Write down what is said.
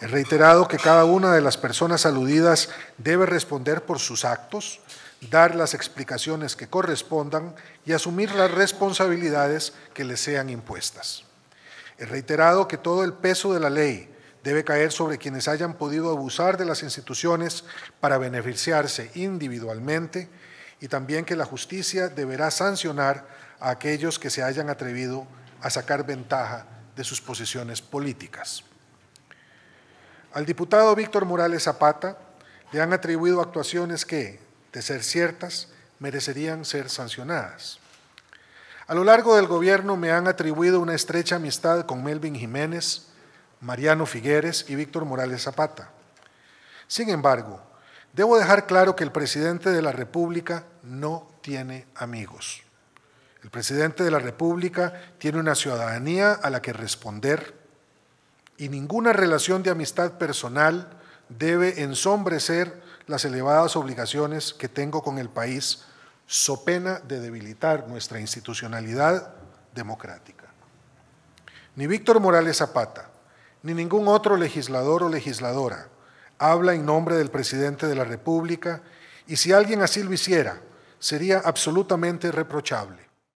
He reiterado que cada una de las personas aludidas debe responder por sus actos, dar las explicaciones que correspondan y asumir las responsabilidades que les sean impuestas. He reiterado que todo el peso de la ley debe caer sobre quienes hayan podido abusar de las instituciones para beneficiarse individualmente y también que la justicia deberá sancionar a aquellos que se hayan atrevido a sacar ventaja de sus posiciones políticas. Al diputado Víctor Morales Zapata le han atribuido actuaciones que, de ser ciertas, merecerían ser sancionadas. A lo largo del gobierno me han atribuido una estrecha amistad con Melvin Jiménez, Mariano Figueres y Víctor Morales Zapata. Sin embargo, debo dejar claro que el presidente de la República no tiene amigos. El presidente de la República tiene una ciudadanía a la que responder y ninguna relación de amistad personal debe ensombrecer las elevadas obligaciones que tengo con el país, so pena de debilitar nuestra institucionalidad democrática. Ni Víctor Morales Zapata, ni ningún otro legislador o legisladora habla en nombre del presidente de la República y si alguien así lo hiciera, sería absolutamente reprochable.